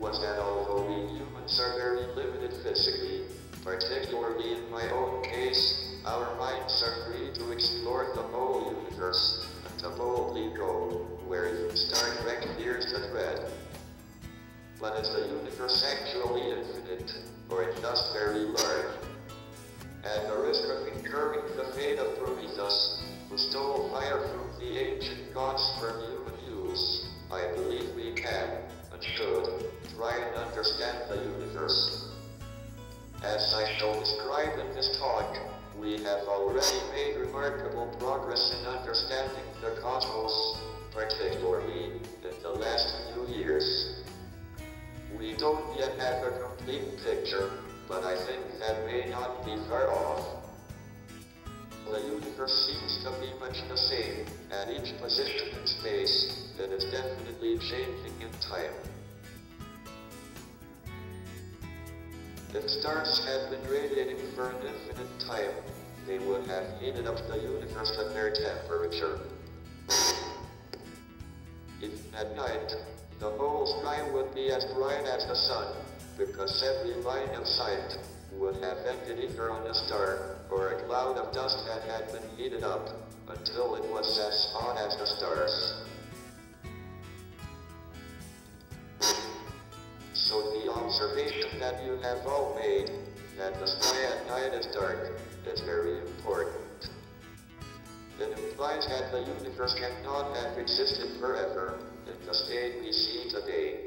was that although we humans are very limited physically, particularly in my own case, our minds are free to explore the whole universe and to boldly go where you Star Trek fears to dread. But is the universe actually infinite, or just very large? At the risk of incurring the fate of Prometheus, who stole fire from the ancient gods for human use, I believe we can, and should, try and understand the universe. As I shall describe in this talk, we have already made remarkable progress in understanding the cosmos, particularly in the last few years. We don't yet have a complete picture, but I think that may not be far off. The universe seems to be much the same, at each position in space, it is definitely changing in time. If stars had been radiating for an infinite time, they would have heated up the universe at their temperature. If at night, the whole sky would be as bright as the sun, because every line of sight would have ended either on a star or a cloud of dust that had been heated up until it was as hot as the stars. So the observation that you have all made, that the sky at night is dark, is very important. It implies that the universe cannot have existed forever in the state we see today.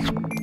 Bye.